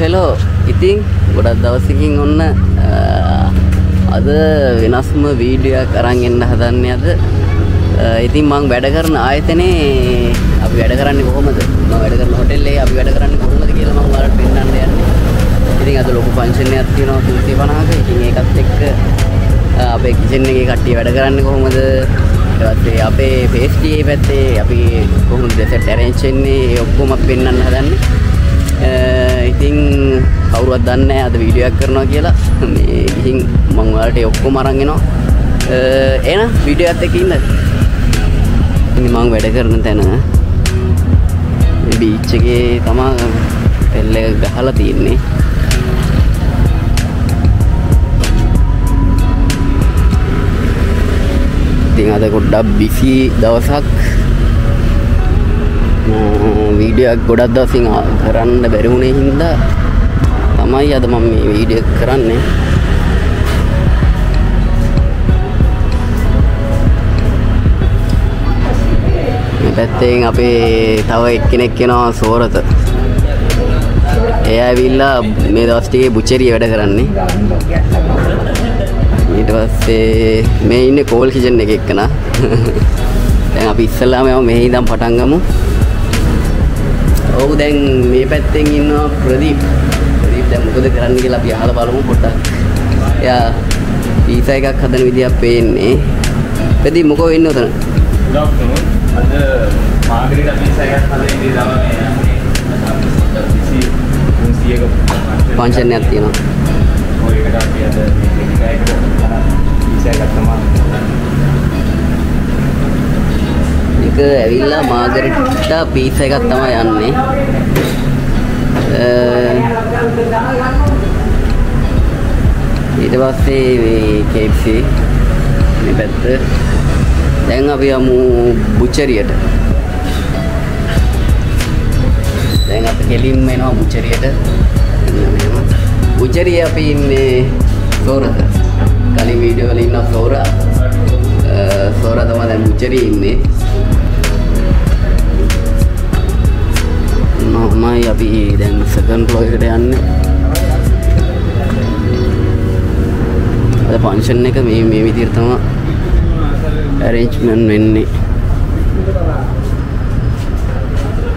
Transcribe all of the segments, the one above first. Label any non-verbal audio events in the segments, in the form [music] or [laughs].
Hello. ඉතින් ගොඩක් දවසකින් ඔන්න අද වෙනස්ම වීඩියක් අරන් එන්න හදන්නේ අද. ඉතින් මං වැඩ කරන ආයතනයේ අපි වැඩ කරන්නේ කොහොමද? මම වැඩ කරන හොටෙල් එකේ අපි වැඩ කරන්නේ කොහොමද කියලා මම ඔයාලට පෙන්නන්න යන්නේ. ඉතින් අද ලොකු ෆන්ක්ෂන් එකක් තියෙනවා 350ක ඉතින් ඒකත් එක්ක අපේ කිචන් එකේ කට්ටිය වැඩ කරන්නේ කොහොමද? ඊට පස්සේ අපේ පේස්ට්‍රි පැත්තේ අපි කොහොමද සෙට් ඇරේන්ජ් වෙන්නේ ඒ ඔක්කොම පෙන්වන්න හදන්නේ. Eh, ඉතින් කවුරුවත් දන්නේ අද වීඩියෝ එකක් කරනවා කියලා. මේ ගිහින් මම ඔයාලට ඔක්කොම අරන් එනවා. Eh, එහෙනම් වීඩියෝ එකත් එක්ක ඉන්න. ඉතින් මම වැඩ කරන තැන මේ බීච් එකේ තමයි පෙල් එක ගහලා තියෙන්නේ. ඉතින් අද ගොඩක් බිසි දවසක්. වීඩියක් ගොඩක් දවසින් කරන්න බැරිවුණේ හින්දා තමයි අද මම මේ වීඩිය කරන්නේ. මේ පැත්තෙන් අපේ තව එක්කෙනෙක් කෙනවා සෝරත. එය ඇවිල්ලා මේ දවස් ටිකේ බුචරිය වැඩ කරන්නේ. ඊට පස්සේ මේ ඉන්නේ කෝල් කිචන් එක එක්කනා. [laughs] දැන් අපි ඉස්සල්ලාම යමු මෙහි ඉඳන් පටන් ගමු. ඔව් දැන් මේ පැත්තෙන් ඉන්නවා ප්‍රදීප්. ප්‍රදීප් දැන් මොකද කරන්න කියලා අපි අහලා බලමු පොඩ්ඩක්. එයා පීසා එකක් හදන විදියක් පේන්නේ. ප්‍රදීප් මොකෝ වෙන්නේ උතන? ගුඩ් ආෆ්ටර්නූන් අද මාගරිට පීසා එකක් හදන ඉඳි තමයි කිසි 300ක ෆන්ක්ෂන් එකක් තියෙනවා. ඔය එකට අපි අද මේ එකකට පීසා එකක් තමයි. එක ඇවිල්ලා මාගරිට්ටා පීස එකක් තමයි යන්නේ. ඊට පස්සේ මේ KFC මේ පැත්ත. දැන් අපි යමු බුචරියට දැන් අපි කෙලින්ම එනවා බුචරියට මෙහෙම බුචරිය අපි ඉන්නේ සෝරත. කලින් වීඩියෝ වල ඉන්න සෝරා. සෝරා තමයි දැන් බුචරියේ ඉන්නේ. මමයි අපි දැන් සකන් ෆ්ලෝ එකට යන්නේ. අද ෆන්ක්ෂන් එක මේ මේ විදිහට තමයි ඇරේන්ජ්මන්ට් වෙන්නේ.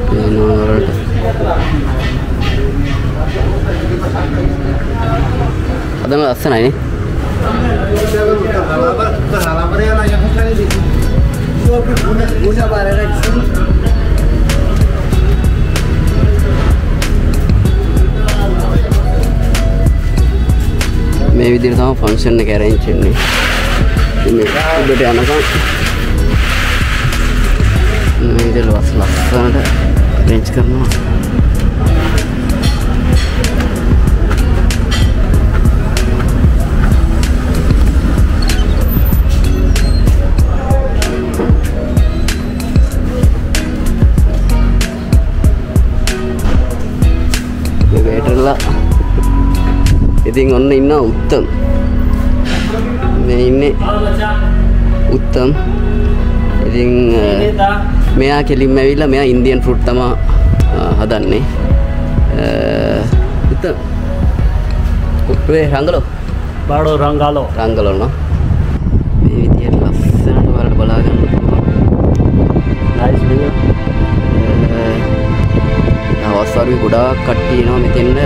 පේනවා වලට අදම ලස්සනයිනේ මේ විදිහට තමයි ෆන්ක්ෂන් එක arrange වෙන්නේ. ඉතින් මේ උඩට යනකම් මේ විදිහට ලස් ලස්සනට arrange කරනවා. ඉතින් ඔන්න ඉන්න උත්තම්. මේ ඉන්නේ උත්තම්. ඉතින් මෙයා කෙලින්ම ඇවිල්ලා මෙයා ඉන්දියන් ෆුඩ් තමයි හදන්නේ. උත්තම්. උප්පේ රංගලෝ? බාඩෝ රංගලෝ. රංගලෝ නෝ? මේ විදියට ලස්සනට වලට බලාගන්න නයිස් විදිය අවස්ථාවේ ගොඩාක් කට්ටිය එනවා මෙතෙන්ද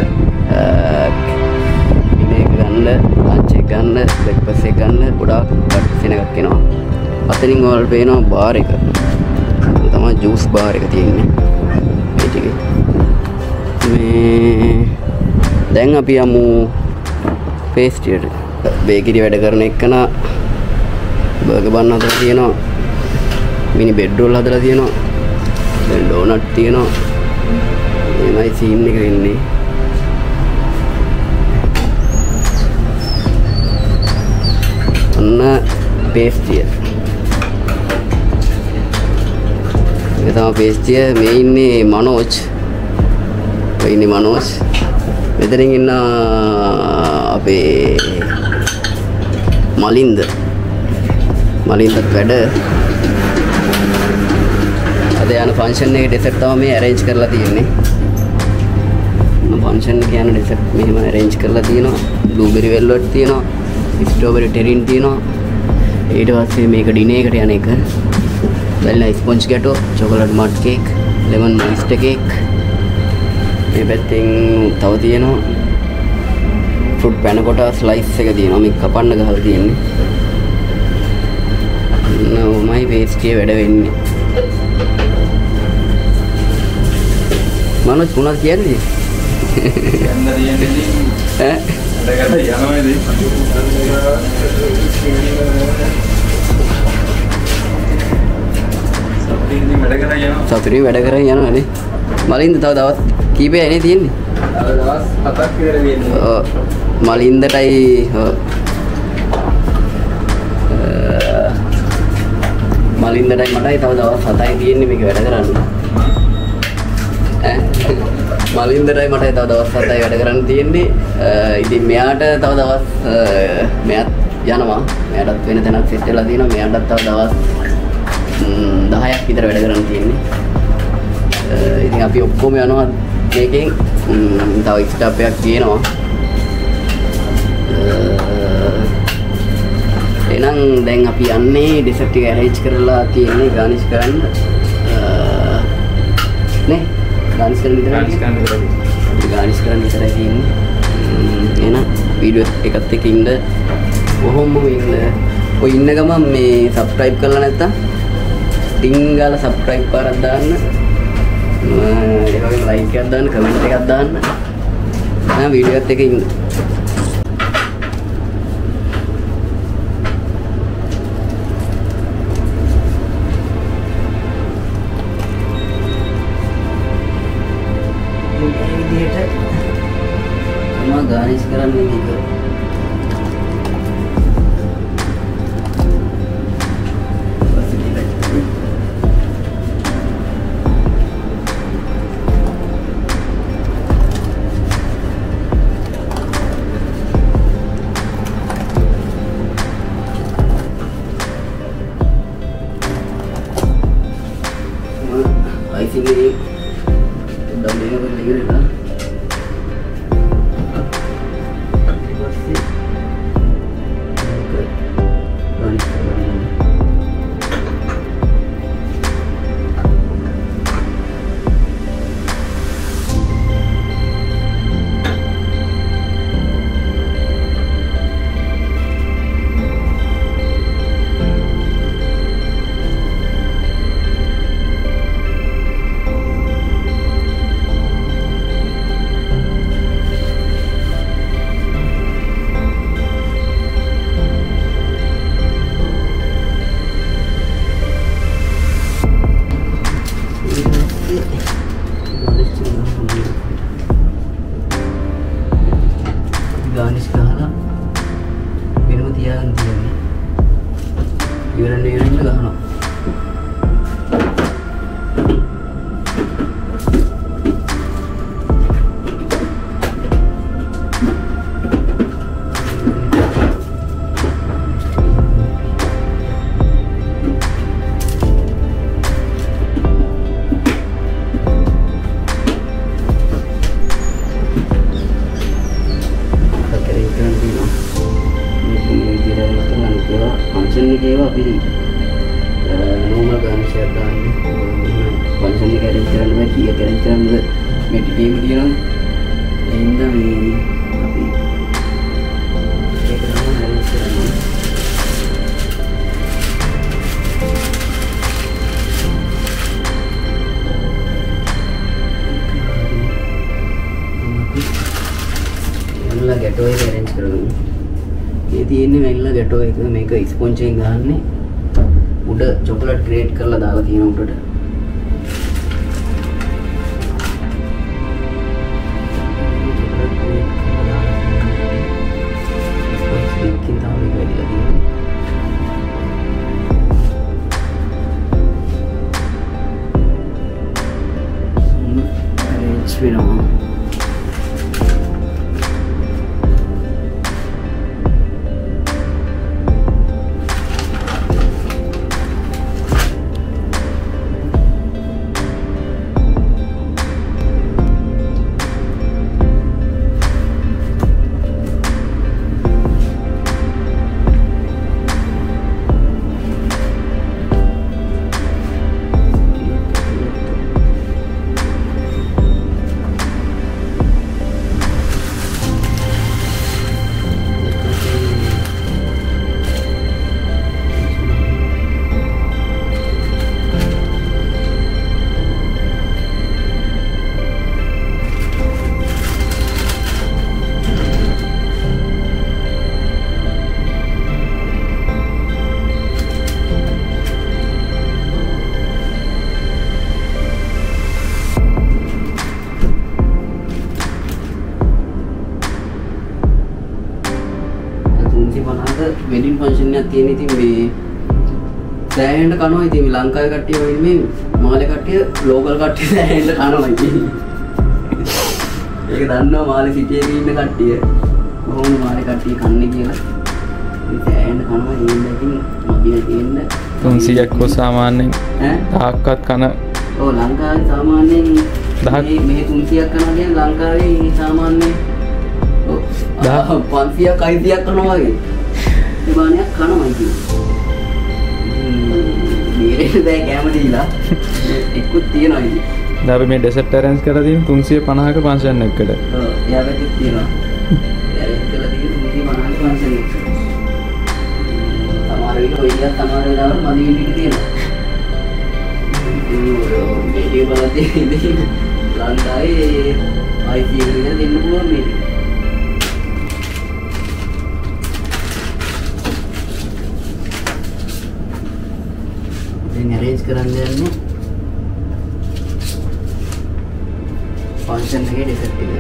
ගන්න ලංච් එක ගන්න බ්‍රෙක්ෆාස්ට් එක ගන්න ගොඩාක් කට්ටිය සෙනගක් එනවා. අතනින් ඔයාලට පේනවා බාර් එක. ඒක තමයි ජූස් බාර් එක තියෙන්නේ. මේ ටිකේ. මේ දැන් අපි යමු පේස්ට්‍රියට බේකරි වැඩ කරන එක්කන බර්ගර් බන් හදලා තියෙනවා. මිනි බෙඩ් රෝල් හදලා තියෙනවා. දැන් ඩෝනට් තියෙනවා. එමයි සීන් එක වෙන්නේ. ඔන්න පේස්ටිය මේ තමයි පේස්ටිය මේ ඉන්නේ මනෝජ්. ඔය ඉන්නේ මනෝජ්. මෙතනින් ඉන්න අපේ මලින්ද. මලින්දත් වැඩ අද යන ෆන්ක්ෂන් එකට ඩෙසර්ට් තමයි මේ arrange කරලා තියෙන්නේ. ෆංක්ෂන් කියන ඩෙසට් මෙහෙම රේන්ජ් කරලා තියෙනවා. බ්ලූබෙරි වෙල්වෙට් තියෙනවා. ස්ට්‍රෝබෙරි ටෙරින් තියෙනවා. ඊට පස්සේ මේක ඩිනේ එකට යන එක. වැල්ලා sponge gateau chocolate mud cake lemon moister cake මේ පැත්තෙන් තව තියෙනවා. ෆෘට් පැනකොටා ස්ලයිස් එක තියෙනවා. මේක කපන්න ගහලා තියෙන්නේ. නෝමයි පේස්ටිය වැඩ වෙන්නේ. මනෝජ් මොනවද කියන්නේ? යන්න [laughs] තියෙන්නේ ඈ වැඩකට යනවද සප්පින් වැඩ කරා යනවානේ මලින්ද තව දවස් කීපය එනේ තියෙන්නේ. මලින්දටයි මලින්දටයි මටයි තව දවස් 7යි තියෙන්නේ මේක වැඩ කරන්න. ඈ? මලින්දටයි මටයි තව දවස් 7යි වැඩ කරන්න තියෙන්නේ. අ, ඉතින් මෙයාට තව දවස් අ, මෙයාත් යනවා. මෙයාටත් වෙන තැනක් සෙට් වෙලා තියෙනවා. මෙයාටත් තව දවස් ම්, 10ක් විතර වැඩ කරන්න තියෙන්නේ. අ, ඉතින් අපි ඔක්කොම යනවා මේකෙන් ම්, තව ස්ටාප් එකක් තියෙනවා. එහෙනම් දැන් අපි යන්නේ ඩෙසර්ට් එක ඇරේන්ජ් කරලා තියෙන්නේ ගානිෂ් කරන්න. අ, නේ ගානිෂ් කරන්න විතරයි ගානිෂ් කරන්න විතරයි. තියෙන්නේ. එහෙනම් වීඩියෝ එකත් එක්ක ඉන්න කොහොම ඉන්න. ඔය ඉන්න ගමන් මේ subscribe කරලා නැත්තම් ටින් ගාලා subscribe පාරක් දාන්න. ඒ වගේම like එකක් දාන්න, comment එකක් දාන්න. එහෙනම් වීඩියෝ එකත් එක්ක ඉන්න. මම ගානිෂ් ගැටෝ එක arrange කරගමු. මේ තියෙන්නේ මෙල්ලා ගැටෝ එක මේක ස්පොන්ජ් එකෙන් ගහන්නේ උඩ චොකලට් ග්‍රේට් කරලා දාලා තියෙන උඩට. එක්ස්පන්ෂන්යක් තියෙන ඉතින් මේ දැහැන්ට කනවා. ඉතින් ලංකාවේ කට්ටිය වගේ මේ මාලේ කට්ටිය ලෝකල් කට්ටිය දැහැන්ට කනවා ඉතින්. ඒක දන්නවා මාලේ සිටි එකේ ඉන්න කට්ටිය. කොහොම මාලේ කට්ටිය කන්නේ කියලා. ඉතින් දැහැන්ට කනවා. ඉන්න ඉතින් මගේ තියෙන 300ක් හෝ සාමාන්‍යයෙන් ඈ? තාක්කත් කන ඔව් ලංකාවේ සාමාන්‍යයෙන් දහක් මේ 300ක් කනවා කියන්නේ ලංකාවේ සාමාන්‍යයෙන්. දහ 500ක් 500ක් කනවා වගේ. නිර්මාණයක් කනවා කියන්නේ. බෑ කෑම දීලා එක්කුත් තියනවා ඉතින්. දැන් මේ ඩෙසර්ට් ටෙරන්ස් කරලා තියෙන 350ක පන්සන් එකකට. ඔව් එයා පැත්තේ තියෙනවා. ටෙරන්ස් කරලා තියෙන 350ක පන්සන් එකකට. සමහර විට ඔය ඉලක්ක සමහර වෙලාවට මදි විදිහට තියෙනවා. මේ වීඩියෝ බලද්දී ලංකාවේ අයිති එක දෙන්න පුළුවන් මේක. අරේන්ජ් කරන්න යන්නේ ෆන්ක්ෂන් එකේ ඩිෆෙක්ට් එක.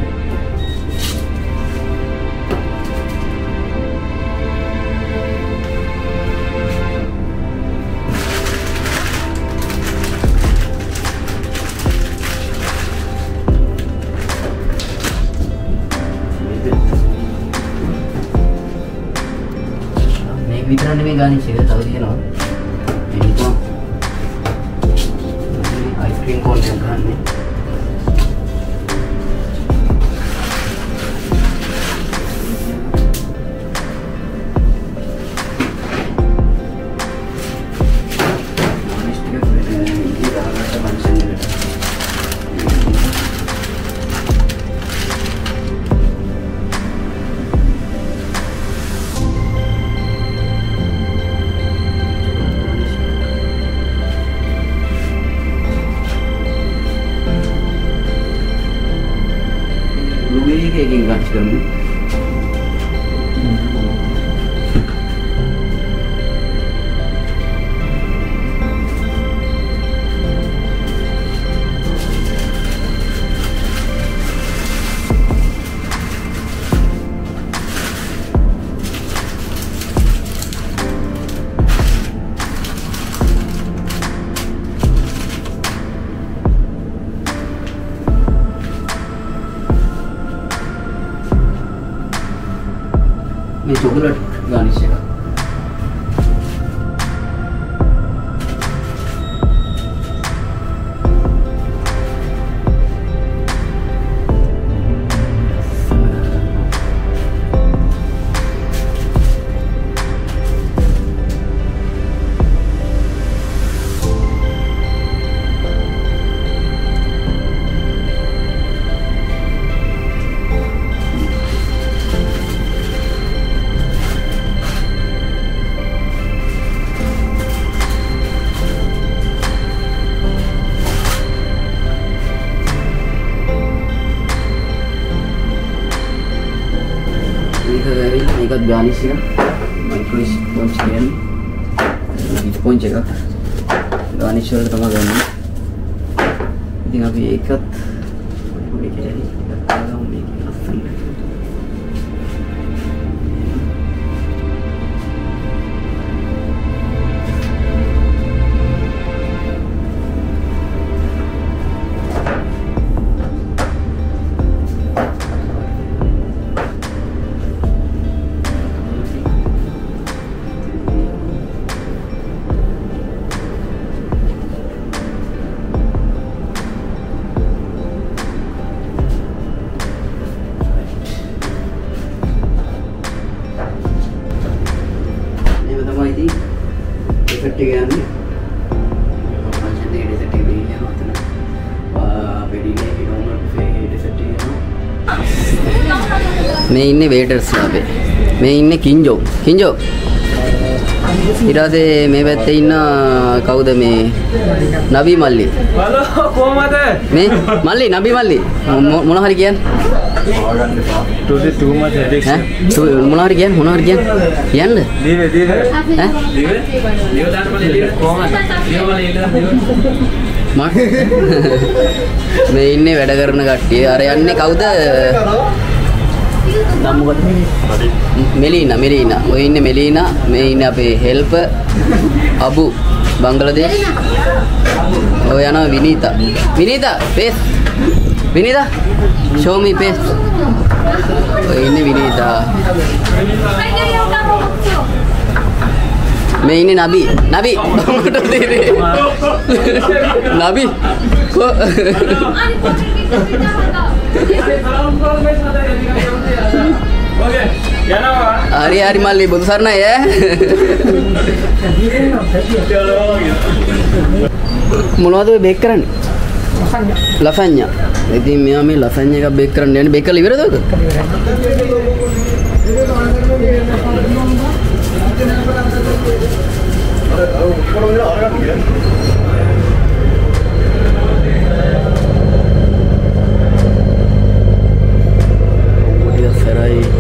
විතරන්නේ මේ ගානේ ෂේර තව තියෙනවා фотографии. garnish ya. Garnish sponge again uh, sponge garnish ini. Api ikat. මේ ඉන්නේ වේටර්ස්ලා අපේ. මේ ඉන්නේ කින්ජෝ. කින්ජෝ. ඊට පස්සේ මේ පැත්තේ ඉන්න කවුද මේ නබි මල්ලි. බලෝ කොහමද? මේ මල්ලි නබි මල්ලි මොන හරි කියන්න. today too much addiction. ඈ මොන හරි කියන්න මොන හරි කියන්න. කියන්න. දීව දීව. ඈ දීව. දීව දාන්න බලන්න දීව කොහමද? දීව බලන්න මේ ඉන්නේ වැඩ කරන කට්ටිය. අර යන්නේ කවුද? නම් මොකද? මෙලීනා මෙලීනා. ඔය ඉන්නේ මෙලීනා මේ ඉන්නේ අපේ හෙල්පර් අබු බංග්ලාදේශ් ඔය යනවා Vinitha. Vinitha face Vinitha show me face. ඔය ඉන්නේ විනීතා. මේ ඉන්නේ නබි. නබි. උඹට තේරෙන්නේ. නබි. කො හරි හරි මල්ලි බුදු සරණයි ඈ මොනවද ඔය බේක් කරන්නේ ලසඤ්ඤා ඉතින් මෙයා මේ ලසඤ්ඤා එකක් බේක් කරන්න යන්නේ බේක් කරලා ඉවරද ඔක පොඩි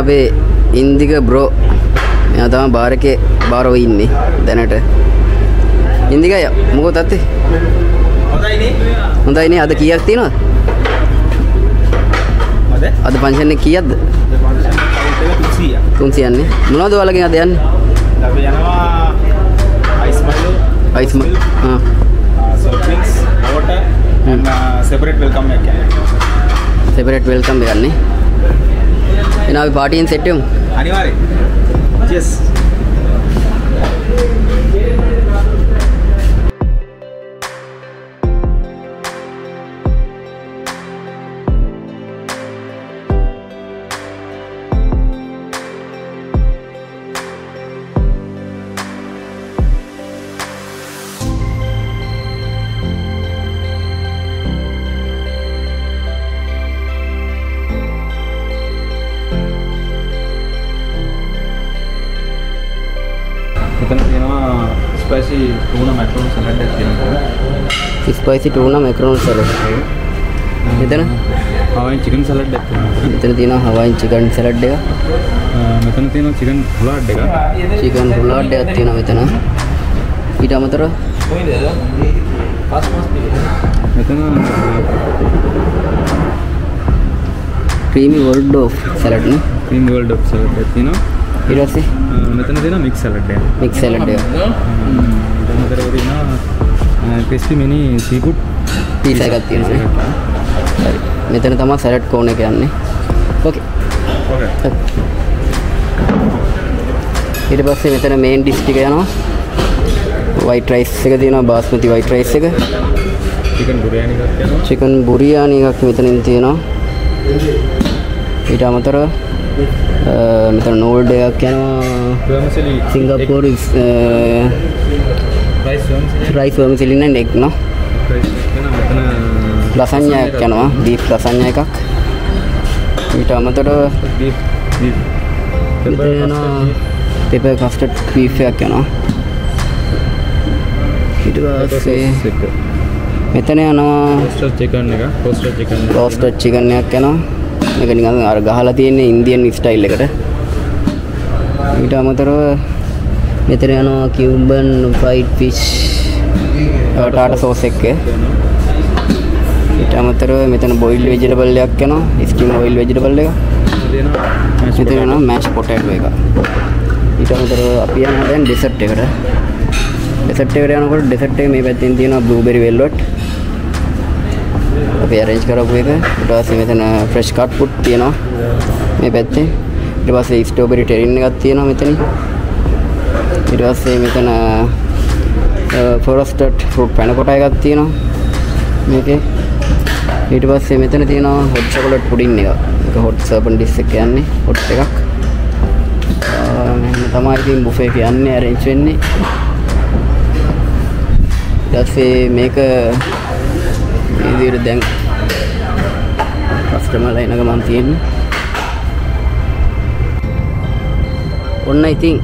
අපේ ඉන්දික බ්‍රෝ මෙයා තමයි බාර් එකේ බාරව ඉන්නේ දැනට. ඉන්දික අයියා මොකෝ තත්ති හොඳයිනේ හොඳයි නේ. අද කීයක් තියෙනවද? අද එක කීයක්ද? කුසිය 300 න්නේ මොනවද ඔයාලගෙන් අද යන්නේ? අපි යනවා අයිස් මල්ලු අයිස් ම ආ සර්ෆින්ස් වෝටර් and සෙපරේට් වෙල්කම් එකක් යනවා සෙපරේට් වෙල්කම් එකක් නේ එහෙනම් අපි පාටියෙන් සෙට් වෙමු ස්පයිසි ටූනා මැකරෝන් සලාඩ් මෙතන? හවයින් චිකන් සලාඩ් එකක් තියෙනවා. මෙතන තියෙනවා හවයින් චිකන් සලාඩ් එක. අ, මෙතන තියෙනවා චිකන් පුලාඩ් එකක්. චිකන් රුලාඩ් එකක් තියෙනවා මෙතන. ඊට අමතරව? මෙතන ක්‍රීමි වොල්ඩෝෆ් සලාඩ් නේ. ක්‍රීම් වර්ල්ඩ් ඔෆ් සලාඩ් එකක් තියෙනවා. ඊට පස්සේ? අ, මෙතන තියෙනවා මික්ස් සලාඩ් එකක්. මික්ස් සලාඩ් එක. ඊට අමතරව තියෙනවා ක්‍රිස්පි මිනි සීෆුඩ් පීසා එකක් තියෙනවා නේ. හරි. මෙතන තමයි සලාඩ් කෝන් එක යන්නේ. ඕකේ ඊට පස්සේ මෙතන මේන් ඩිෂ් ටික යනවා. වයිට් රයිස් එක තියෙනවා බාස්මති වයිට් රයිස් එක. චිකන් බුරියානි එකක් යනවා චිකන් බුරියානි එකක් මෙතනින් තියෙනවා. ඊට අමතරව මෙතන නෝල්ඩ් එකක් යනවා. සිංගප්පූරු රයිස් වර්මිසෙලි නැන් එක් නෝ එකක් යනවා බීෆ් ලසඤ්ඤා එකක් ඊට අමතරව beef beef. මෙතන යනවා ඊට පස්සේ මෙතන යනවා chicken එක. Chicken එක. රෝස්ටඩ් චිකන් එකක් යනවා. මේක නිකන් අර ගහලා තියෙන්නේ ඉන්දියන් ස්ටයිල් එකට. ඊට අමතරව මෙතන යනවා කියුබන් ෆ්‍රයිඩ් ෆිෂ් ටාට සෝස් එක. ඊට අමතරව මෙතන බොයිල්ඩ් වෙජිටබල් එකක් යනවා. ස්ටිම් බොයිල්ඩ් වෙජිටබල් එක. තියෙනවා mashed මෙතන යනවා මෑෂ් පොටේටෝ එක. ඊට අමතරව අපි යනවා දැන් ඩෙසර්ට් එකට. ඩෙසර්ට් එකට යනකොට ඩෙසර්ට් එක මේ පැත්තෙන් තියෙනවා බ්ලූබෙරි වෙල්වෙට් අපි arrange කරපු එක. ඊට පස්සේ මෙතන ෆ්‍රෙෂ් කට් ෆුඩ් තියෙනවා. මේ පැත්තේ. ඊට පස්සේ ස්ට්‍රෝබෙරි ටෙරින් එකක් තියෙනවා මෙතන ඊට පස්සේ මෙතන ෆොරස්ටඩ් ෆෘට් පැන කොටා එකක් තියෙනවා. මේකේ. ඊට පස්සේ මෙතන තියෙනවා හොට් චොකලට් පුඩින් එක. ඒක හොට් සර්පන් ඩිස් එක කියන්නේ හොට් එකක්. ආ, මෙන්න තමයි ඉතින් බුෆේ එක යන්නේ arrange වෙන්නේ. ඊට පස්සේ මේක මේ විදිහට දැන් කස්ටමර්ලා එන ගමන් තියෙන්නේ. ඔන්න ඉතින්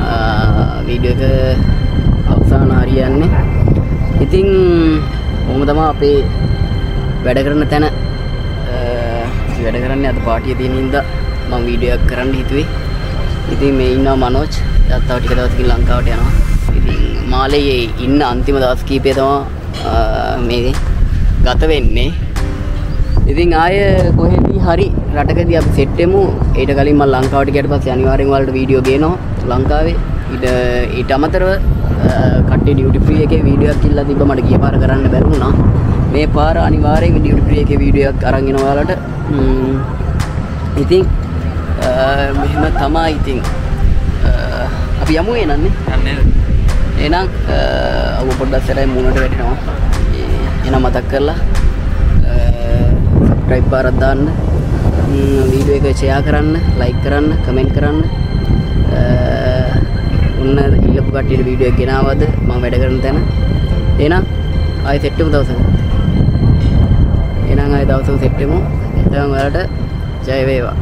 ආ, වීඩියෝ එක අවසාන හරියන්නේ. ඉතින් ඔහොම තමයි අපේ වැඩ කරන තැන. අ, වැඩ කරන්නේ අද පාටිය තියෙන හින්දා මම වීඩියෝ එකක් කරන්න හිතුවේ. ඉතින් මේ ඉන්නවා මනෝජ්. එයාත් තව ටික දවසකින් ලංකාවට යනවා. ඉතින් මාලයේ ඉන්න අන්තිම දවස් කීපය තමයි මේ ගත වෙන්නේ. ඉතින් ආය කොහෙදී හරි රටකදී අපි සෙට් වෙමු. ඊට කලින් මම ලංකාවට ගියට පස්සේ අනිවාර්යෙන් ඔයාලට වීඩියෝ ගේනවා. ලංකාවේ. ඊට ඊට අමතරව කට්ටිය ඩියුටි ෆ්‍රී එකේ වීඩියෝ එකක් ඉල්ලලා තිබ්බ මට ගිය පාර කරන්න බැරි වුණා. මේ පාර අනිවාර්යෙන් ඩියුටි ෆ්‍රී එකේ වීඩියෝ එකක් අරන් එනවා ඔයාලට. ඉතින් මෙහෙම තමයි ඉතින්. අපි යමු එනන්නේ. එහෙනම් අව පොඩ්ඩක් සරයි මුණට වැටෙනවා. එහෙනම් මතක් කරලා සබ්ස්ක්‍රයිබ් බාරක් දාන්න. වීඩියෝ එක ෂෙයා කරන්න ලයික් කරන්න කමෙන්ට් කරන්න ඔන්න ඉල්ලපු කට්ටියට වීඩියෝ එක ගෙනාවද? මම වැඩ කරන තැන. එහෙනම් ආයෙ සෙට් වෙමු දවසක. එහෙනම් ආයෙ දවසක සෙට් වෙමු එතන ඔයාලට ජය වේවා.